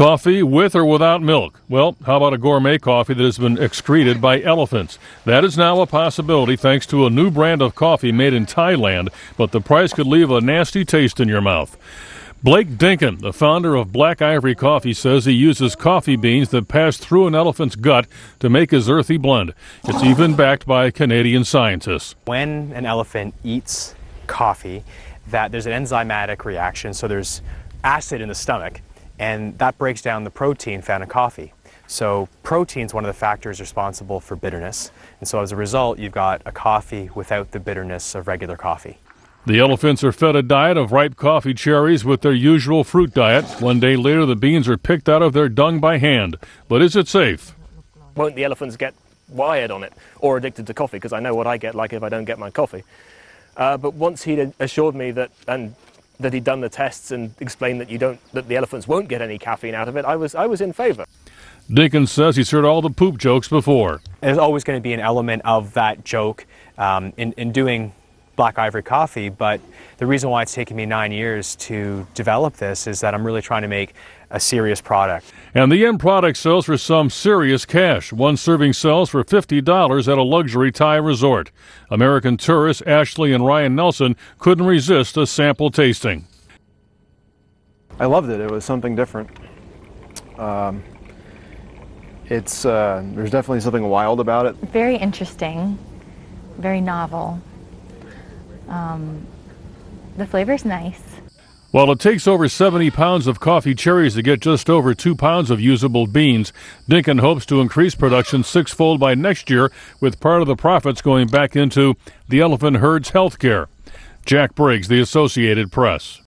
Coffee with or without milk? Well, how about a gourmet coffee that has been excreted by elephants? That is now a possibility thanks to a new brand of coffee made in Thailand, but the price could leave a nasty taste in your mouth. Blake Dinkin, the founder of Black Ivory Coffee, says he uses coffee beans that pass through an elephant's gut to make his earthy blend. It's even backed by Canadian scientists. When an elephant eats coffee, that there's an enzymatic reaction, so there's acid in the stomach, and that breaks down the protein found in coffee. So protein is one of the factors responsible for bitterness, and so as a result, you've got a coffee without the bitterness of regular coffee. The elephants are fed a diet of ripe coffee cherries with their usual fruit diet. One day later, the beans are picked out of their dung by hand. But is it safe? Won't the elephants get wired on it or addicted to coffee? Because I know what I get like if I don't get my coffee. Uh, but once he assured me that and that he'd done the tests and explained that you don't that the elephants won't get any caffeine out of it, I was I was in favour. Dinkins says he's heard all the poop jokes before. There's always going to be an element of that joke um, in, in doing Black Ivory Coffee, but the reason why it's taken me nine years to develop this is that I'm really trying to make a serious product. And the end product sells for some serious cash. One serving sells for $50 at a luxury Thai resort. American tourists Ashley and Ryan Nelson couldn't resist a sample tasting. I loved it. It was something different. Um, it's uh, there's definitely something wild about it. Very interesting, very novel. Um, the flavor's nice. While it takes over 70 pounds of coffee cherries to get just over two pounds of usable beans, Dinkin hopes to increase production sixfold by next year, with part of the profits going back into the elephant herd's health care. Jack Briggs, The Associated Press.